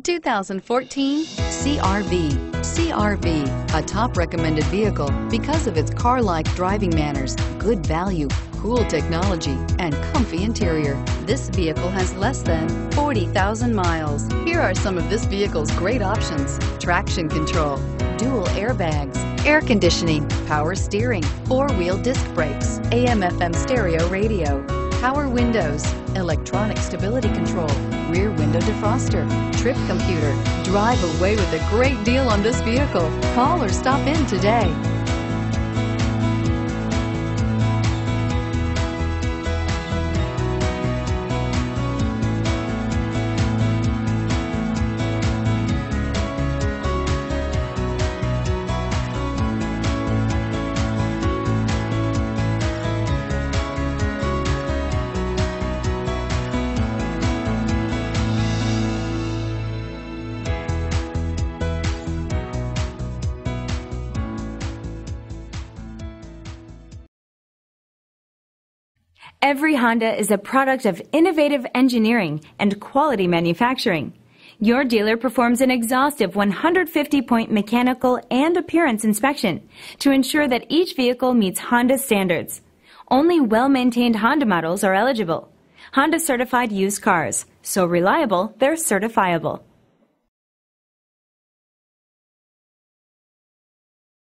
2014 CRV. CRV, a top recommended vehicle because of its car-like driving manners, good value, cool technology, and comfy interior. This vehicle has less than 40,000 miles. Here are some of this vehicle's great options. Traction control, dual airbags, air conditioning, power steering, four-wheel disc brakes, AM FM stereo radio, power windows, electronic stability control, rear window defroster, trip computer. Drive away with a great deal on this vehicle. Call or stop in today. Every Honda is a product of innovative engineering and quality manufacturing. Your dealer performs an exhaustive 150 point mechanical and appearance inspection to ensure that each vehicle meets Honda standards. Only well maintained Honda models are eligible. Honda certified used cars, so reliable they're certifiable.